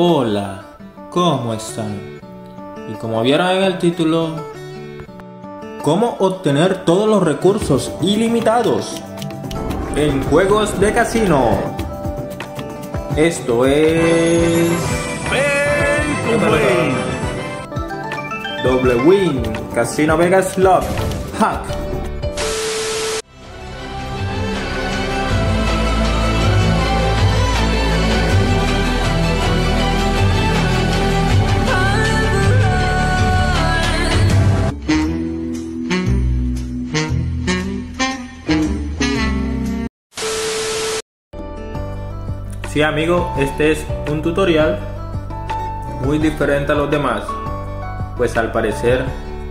Hola, ¿cómo están? Y como vieron en el título, ¿cómo obtener todos los recursos ilimitados en juegos de casino? Esto es... Win, Casino Vegas Slot, Hack. Amigo, este es un tutorial muy diferente a los demás, pues al parecer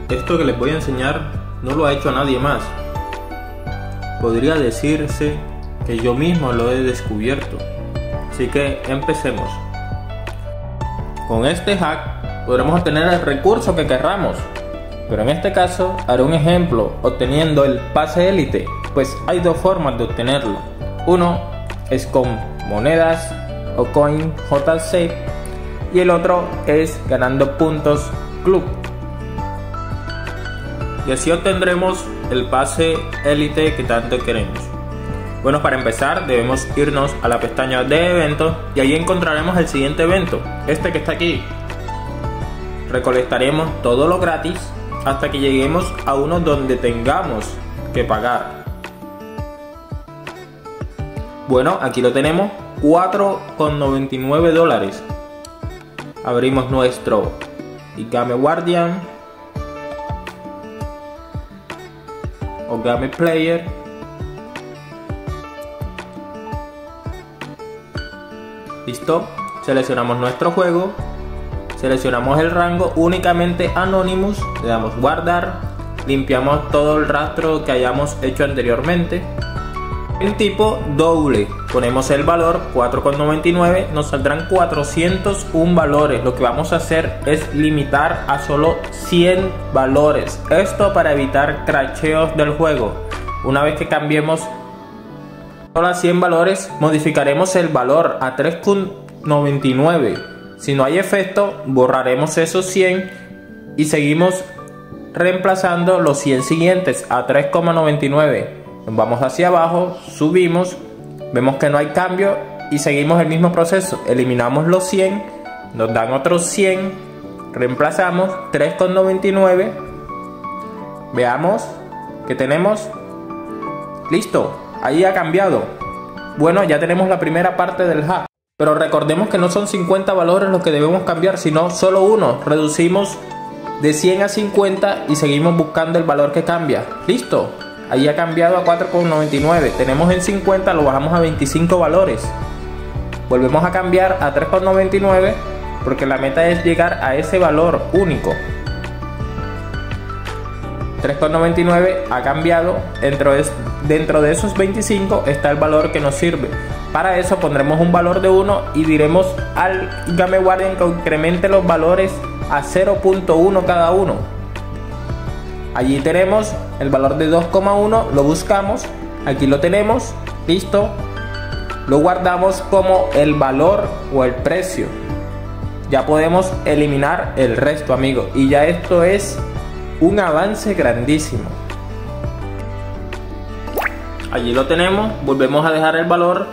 esto que les voy a enseñar no lo ha hecho nadie más. Podría decirse que yo mismo lo he descubierto. Así que empecemos. Con este hack podremos obtener el recurso que querramos, pero en este caso haré un ejemplo obteniendo el pase élite, pues hay dos formas de obtenerlo. Uno es con monedas o coin JC y el otro es ganando puntos club. Y así obtendremos el pase élite que tanto queremos. Bueno, para empezar debemos irnos a la pestaña de eventos y ahí encontraremos el siguiente evento, este que está aquí. Recolectaremos todo lo gratis hasta que lleguemos a uno donde tengamos que pagar. Bueno, aquí lo tenemos, 4,99 dólares. Abrimos nuestro Game Guardian. O Game Player. Listo, seleccionamos nuestro juego, seleccionamos el rango únicamente Anonymous, le damos guardar, limpiamos todo el rastro que hayamos hecho anteriormente en tipo doble. Ponemos el valor 4,99, nos saldrán 401 valores. Lo que vamos a hacer es limitar a solo 100 valores. Esto para evitar cracheos del juego. Una vez que cambiemos solo a 100 valores, modificaremos el valor a 3,99. Si no hay efecto, borraremos esos 100 y seguimos reemplazando los 100 siguientes a 3,99 vamos hacia abajo, subimos, vemos que no hay cambio y seguimos el mismo proceso. Eliminamos los 100, nos dan otros 100, reemplazamos 3,99. Veamos que tenemos. Listo, ahí ha cambiado. Bueno, ya tenemos la primera parte del hack. Pero recordemos que no son 50 valores los que debemos cambiar, sino solo uno. Reducimos de 100 a 50 y seguimos buscando el valor que cambia. Listo. Ahí ha cambiado a 4,99. Tenemos en 50, lo bajamos a 25 valores. Volvemos a cambiar a 3,99 porque la meta es llegar a ese valor único. 3,99 ha cambiado. Dentro de, dentro de esos 25 está el valor que nos sirve. Para eso pondremos un valor de 1 y diremos al Game Guardian que incremente los valores a 0.1 cada uno. Allí tenemos el valor de 2,1, lo buscamos, aquí lo tenemos, listo. Lo guardamos como el valor o el precio. Ya podemos eliminar el resto, amigos. Y ya esto es un avance grandísimo. Allí lo tenemos, volvemos a dejar el valor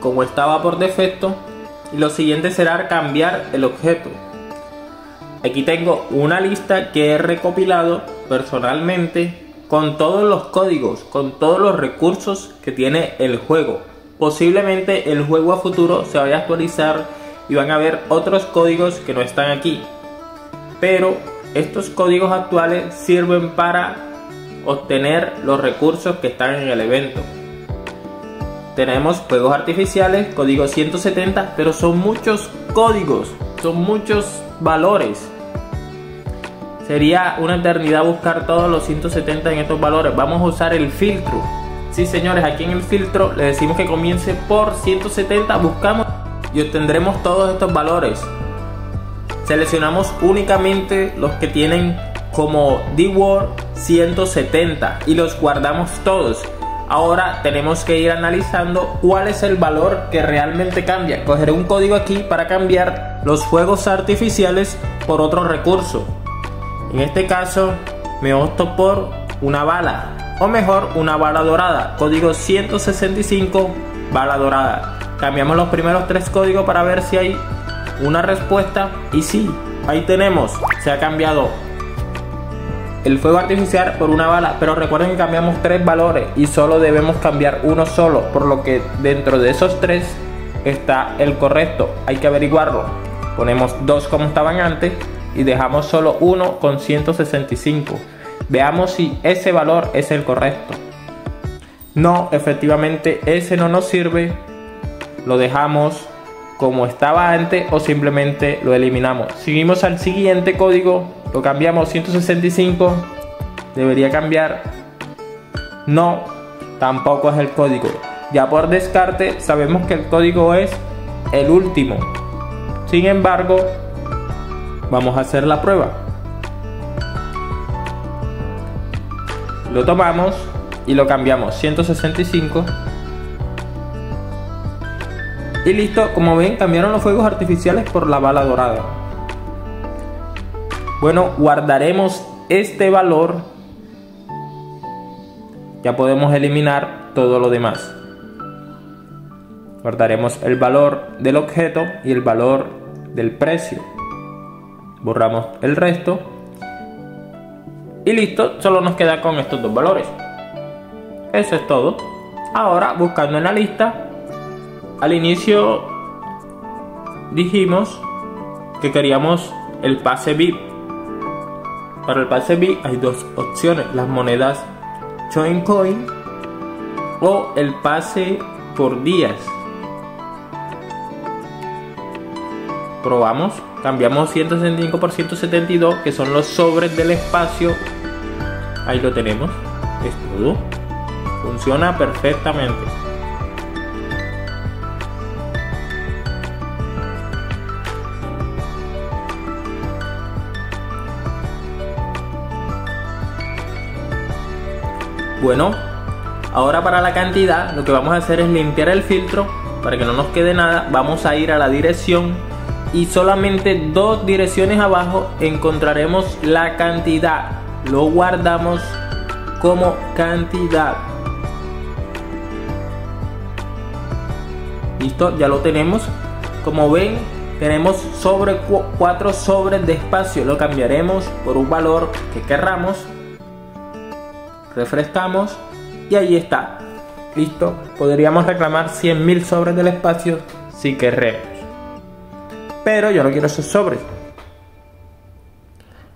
como estaba por defecto. Y lo siguiente será cambiar el objeto. Aquí tengo una lista que he recopilado personalmente con todos los códigos, con todos los recursos que tiene el juego. Posiblemente el juego a futuro se vaya a actualizar y van a ver otros códigos que no están aquí. Pero estos códigos actuales sirven para obtener los recursos que están en el evento. Tenemos juegos artificiales, código 170, pero son muchos códigos, son muchos valores. Sería una eternidad buscar todos los 170 en estos valores. Vamos a usar el filtro. Sí, señores, aquí en el filtro le decimos que comience por 170. Buscamos y obtendremos todos estos valores. Seleccionamos únicamente los que tienen como D-Word 170 y los guardamos todos. Ahora tenemos que ir analizando cuál es el valor que realmente cambia. Cogeré un código aquí para cambiar los fuegos artificiales por otro recurso. En este caso me opto por una bala o mejor una bala dorada. Código 165 bala dorada. Cambiamos los primeros tres códigos para ver si hay una respuesta y sí, ahí tenemos. Se ha cambiado el fuego artificial por una bala, pero recuerden que cambiamos tres valores y solo debemos cambiar uno solo, por lo que dentro de esos tres está el correcto, hay que averiguarlo. Ponemos dos como estaban antes y dejamos solo uno con 165. Veamos si ese valor es el correcto. No, efectivamente ese no nos sirve. Lo dejamos como estaba antes o simplemente lo eliminamos. Seguimos al siguiente código lo cambiamos 165, debería cambiar. No, tampoco es el código. Ya por descarte sabemos que el código es el último. Sin embargo, vamos a hacer la prueba. Lo tomamos y lo cambiamos 165. Y listo, como ven, cambiaron los fuegos artificiales por la bala dorada. Bueno, guardaremos este valor. Ya podemos eliminar todo lo demás. Guardaremos el valor del objeto y el valor del precio. Borramos el resto. Y listo, solo nos queda con estos dos valores. Eso es todo. Ahora, buscando en la lista, al inicio dijimos que queríamos el pase VIP para el pase B hay dos opciones, las monedas Join Coin o el pase por días. Probamos, cambiamos 165 por 172 que son los sobres del espacio. Ahí lo tenemos, es. Funciona perfectamente. Bueno, ahora para la cantidad lo que vamos a hacer es limpiar el filtro para que no nos quede nada. Vamos a ir a la dirección y solamente dos direcciones abajo encontraremos la cantidad. Lo guardamos como cantidad. Listo, ya lo tenemos. Como ven, tenemos sobre cuatro sobres de espacio. Lo cambiaremos por un valor que querramos refrescamos y ahí está. Listo, podríamos reclamar 100.000 sobres del espacio si queremos. Pero yo no quiero esos sobres.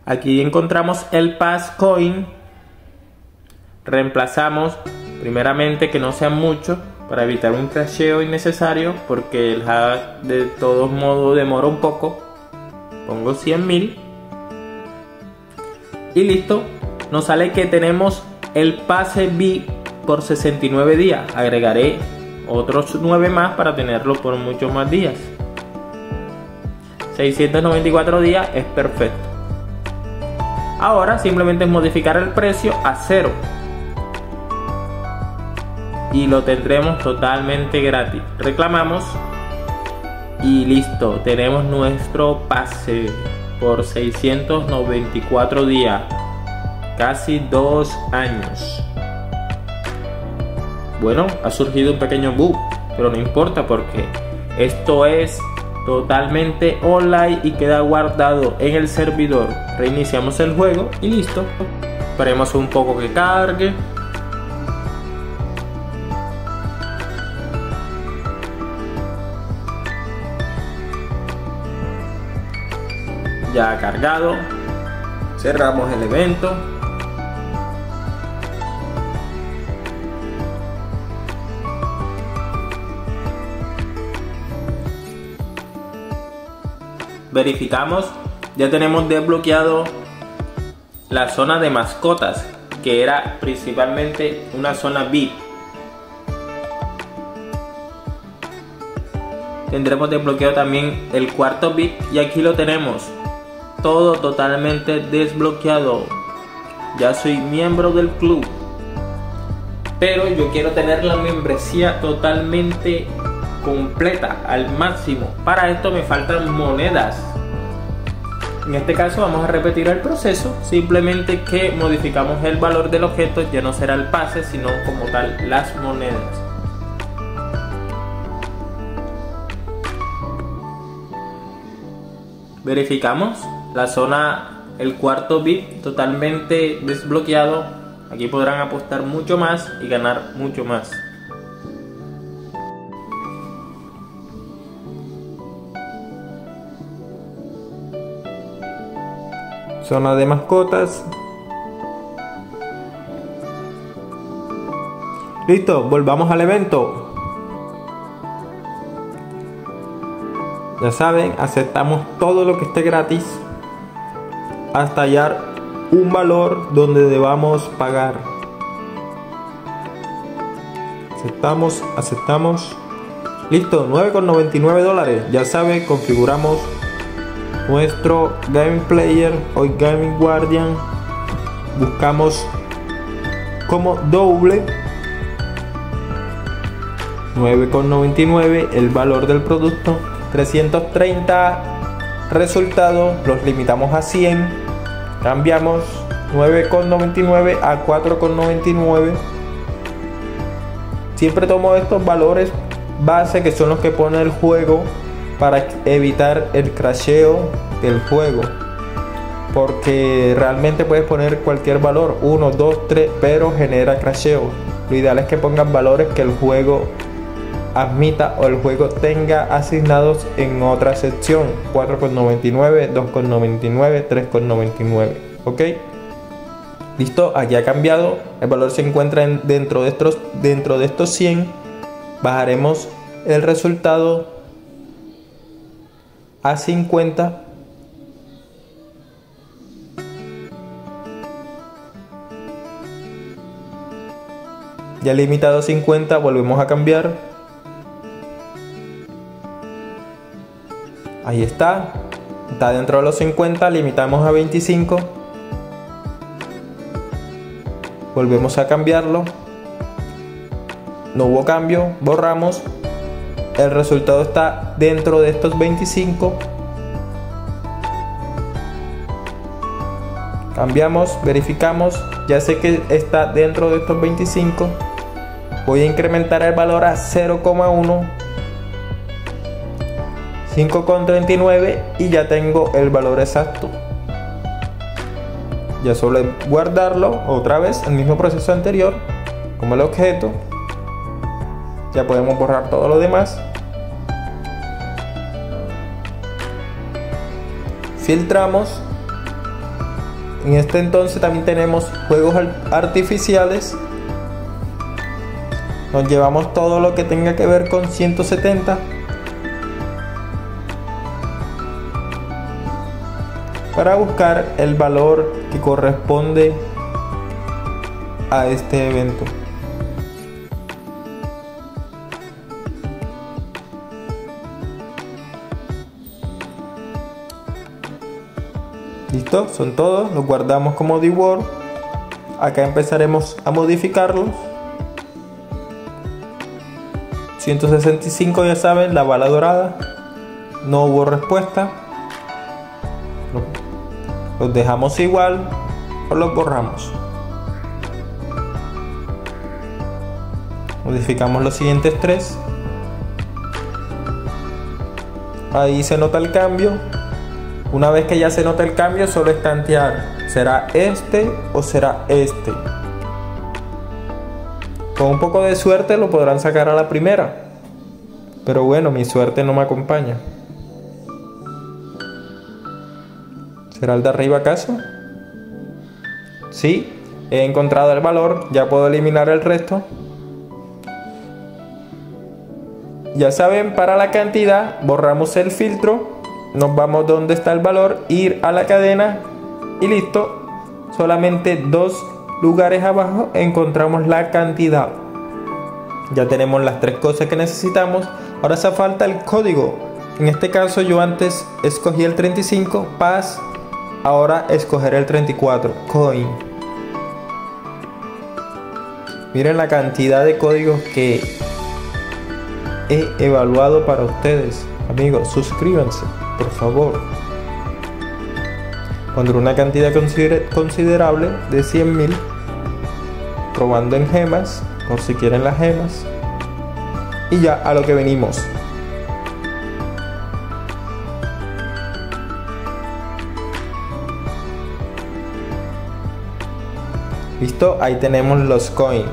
Aquí encontramos el Passcoin. Reemplazamos primeramente que no sean muchos para evitar un crasheo innecesario porque el hack de todos modos demora un poco. Pongo 100.000 y listo. Nos sale que tenemos el pase B por 69 días. Agregaré otros 9 más para tenerlo por muchos más días. 694 días es perfecto. Ahora simplemente es modificar el precio a cero. Y lo tendremos totalmente gratis. Reclamamos y listo. Tenemos nuestro pase por 694 días casi dos años. Bueno, ha surgido un pequeño bug, pero no importa porque esto es totalmente online y queda guardado en el servidor. Reiniciamos el juego y listo. Esperemos un poco que cargue. Ya cargado. Cerramos el evento. Verificamos, ya tenemos desbloqueado la zona de mascotas, que era principalmente una zona VIP. Tendremos desbloqueado también el cuarto VIP y aquí lo tenemos. Todo totalmente desbloqueado. Ya soy miembro del club. pero yo quiero tener la membresía totalmente completa al máximo. Para esto me faltan monedas. En este caso vamos a repetir el proceso, simplemente que modificamos el valor del objeto, ya no será el pase, sino como tal las monedas. Verificamos la zona, el cuarto bit totalmente desbloqueado. Aquí podrán apostar mucho más y ganar mucho más. Zona de mascotas. Listo, volvamos al evento. Ya saben, aceptamos todo lo que esté gratis hasta hallar un valor donde debamos pagar. Aceptamos, aceptamos. Listo, 9,99 dólares. Ya saben, configuramos nuestro Game Player o Gaming Guardian. Buscamos como doble 9,99 el valor del producto 330 resultados los limitamos a 100 cambiamos 9,99 a 4,99 siempre tomo estos valores base que son los que pone el juego para evitar el crasheo del juego porque realmente puedes poner cualquier valor 1, 2, 3 pero genera crasheo. Lo ideal es que pongan valores que el juego admita o el juego tenga asignados en otra sección 4,99 2,99 3,99 ok listo aquí ha cambiado. El valor se encuentra dentro de estos dentro de estos 100 bajaremos el resultado a 50 ya limitado a 50 volvemos a cambiar Ahí está. Está dentro de los 50, limitamos a 25. Volvemos a cambiarlo. No hubo cambio, borramos. El resultado está dentro de estos 25. Cambiamos, verificamos. Ya sé que está dentro de estos 25. Voy a incrementar el valor a 0,1 5,39 y ya tengo el valor exacto. Ya solo guardarlo otra vez, el mismo proceso anterior, como el objeto. Ya podemos borrar todo lo demás. Filtramos. En este entonces también tenemos juegos artificiales. Nos llevamos todo lo que tenga que ver con 170 para buscar el valor que corresponde a este evento. Son todos, los guardamos como D-Word. Acá empezaremos a modificarlos. 165 ya saben, la bala dorada. No hubo respuesta los dejamos igual o los borramos. Modificamos los siguientes tres. Ahí se nota el cambio. Una vez que ya se nota el cambio, solo es tantear. ¿Será este o será este? Con un poco de suerte lo podrán sacar a la primera. Pero bueno, mi suerte no me acompaña. ¿Será el de arriba acaso? Sí, he encontrado el valor, ya puedo eliminar el resto. Ya saben, para la cantidad borramos el filtro, nos vamos donde está el valor, ir a la cadena y listo. Solamente dos lugares abajo encontramos la cantidad. Ya tenemos las tres cosas que necesitamos. Ahora hace falta el código. En este caso yo antes escogí el 35, paz Ahora escogeré el 34, coin. Miren la cantidad de códigos que he evaluado para ustedes. Amigos, suscríbanse, por favor. Pondré una cantidad considerable de 100.000 probando en gemas, por si quieren las gemas. Y ya a lo que venimos. Listo, ahí tenemos los coins.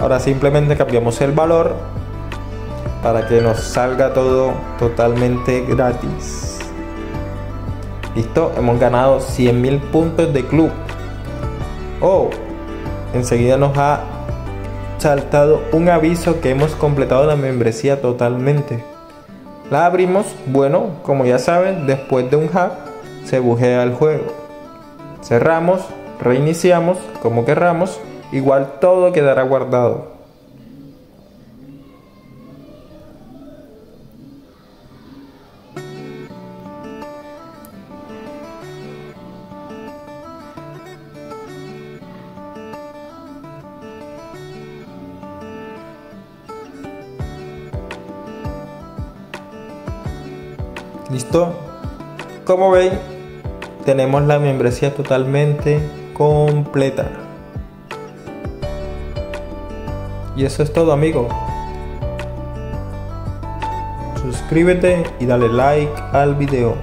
Ahora simplemente cambiamos el valor para que nos salga todo totalmente gratis. Listo, hemos ganado 100.000 puntos de club. Oh, enseguida nos ha saltado un aviso que hemos completado la membresía totalmente. La abrimos, bueno, como ya saben, después de un hack se bujea el juego. Cerramos, reiniciamos como querramos, igual todo quedará guardado. ¿Listo? Como ven, tenemos la membresía totalmente completa. Y eso es todo, amigo. Suscríbete y dale like al video.